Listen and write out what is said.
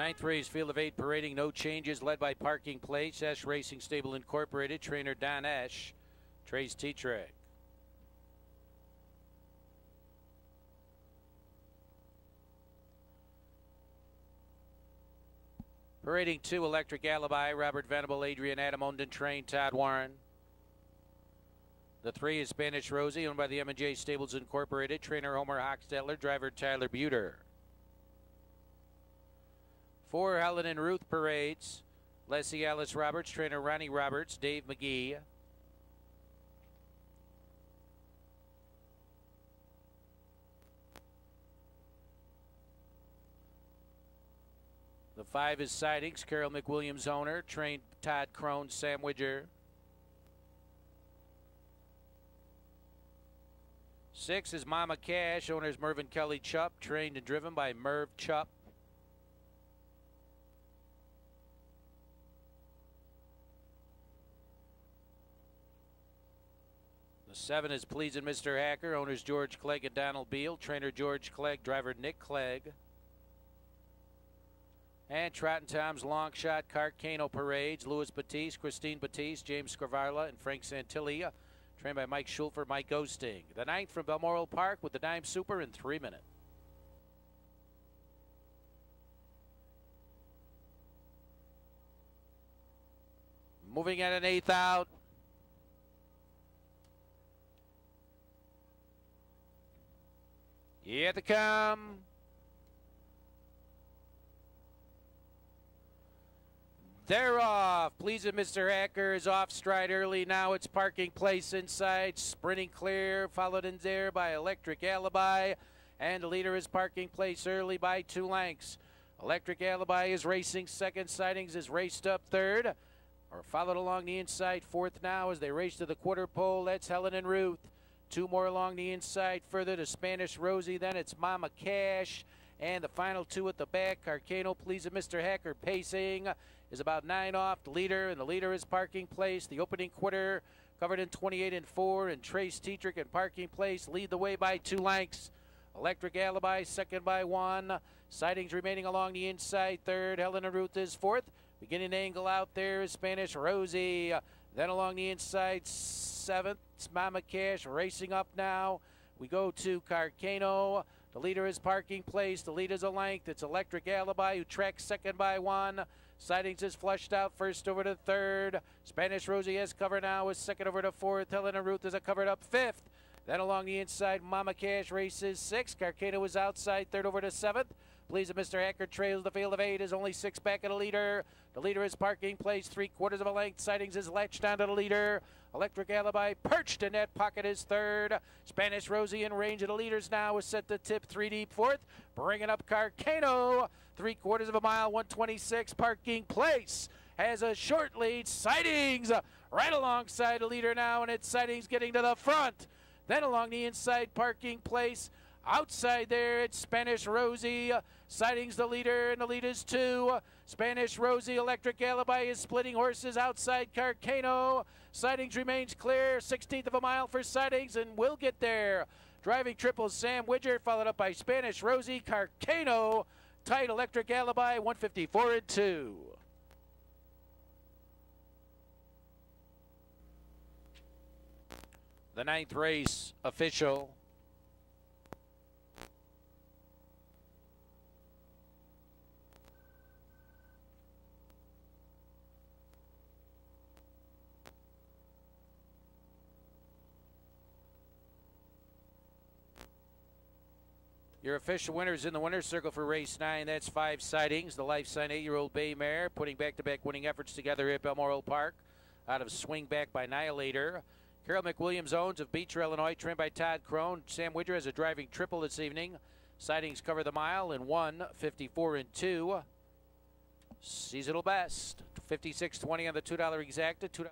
Ninth race, field of eight, parading no changes, led by Parking Place, Esh Racing Stable Incorporated, trainer Don Esh, Trace Tetrick. Parading two, Electric Alibi, Robert Venable, Adrian Adam Onden, train Todd Warren. The three is Spanish Rosie, owned by the M&J Stables Incorporated, trainer Homer Hochstetler, driver Tyler Buter. Four, Helen and Ruth Parades, Leslie Alice Roberts, trainer Ronnie Roberts, Dave Magee. The five is Sightings, Carol McWilliams owner, trained Todd Crone, Sam Widger. Six is Mama Cash, owners Mervyn Kelly Chupp, trained and driven by Merv Chupp. The seven is Pleasing Mr. Hacker, owners George Clegg and Donald Beal, trainer George Clegg, driver Nick Clegg. And Trotting Tom's long shot, Carcano Parades, Louis Batiste, Christine Batiste, James Scrivarla, and Frank Santillia. Trained by Mike Schulfer, Mike Ghosting. The ninth from Balmoral Park with the Dime Super in three minutes. Moving at an eighth out. Here they come. They're off. Pleasing Mr. Hacker is off stride early. Now it's parking place inside. Sprinting clear, followed in there by Electric Alibi. And the leader is parking place early by two lengths. Electric Alibi is racing second. Sightings is raced up third. Or followed along the inside fourth now as they race to the quarter pole. That's Helen and Ruth. Two more along the inside further to Spanish Rosie. Then it's Mama Cash. And the final two at the back, Carcano Pleasing Mr. Hacker pacing is about nine off the leader, and the leader is Parking Place. The opening quarter covered in 28 and 4, and Trace Tetrick and Parking Place lead the way by two lengths. Electric Alibi second by one. Sightings remaining along the inside third. Helena Ruth is fourth. Beginning angle out there is Spanish Rosie. Then along the inside seventh, Mama Cash racing up now. We go to Carcano. The leader is Parking Place. The lead is a length. It's Electric Alibi who tracks second by one. Sightings is flushed out first over to third. Spanish Rosie has cover now is second over to fourth. Helena Ruth is a covered up fifth. Then along the inside, Mama Cash races sixth. Carcano is outside, third over to seventh. Please, Mr. Hacker trails the field of eight, is only six back of the leader. The leader is parking place, three quarters of a length. Sightings is latched onto the leader. Electric Alibi perched in that pocket is third. Spanish Rosie in range of the leaders now is set to tip three deep fourth. Bringing up Carcano, three quarters of a mile, 126 parking place. Has a short lead. Sightings right alongside the leader now, and it's Sightings getting to the front. Then along the inside parking place, outside there it's Spanish Rosie. Uh, sightings the leader, and the lead is two. Uh, Spanish Rosie Electric Alibi is splitting horses outside Carcano. Sightings remains clear. 16th of a mile for Sightings, and we'll get there. Driving triples Sam Widger, followed up by Spanish Rosie Carcano. Tight Electric Alibi, 154 and 2. The ninth race official. Your official winners in the winner's circle for race nine. That's five sightings. The life sign eight year old Bay Mare putting back to back winning efforts together at Balmoral Park out of Swing Back by Annihilator. Carol McWilliams owns of Beecher, Illinois, trained by Todd Crone. Sam Widger has a driving triple this evening. Sightings cover the mile in 154 and 2. Seasonal best. 56.20 on the $2 exacta. $2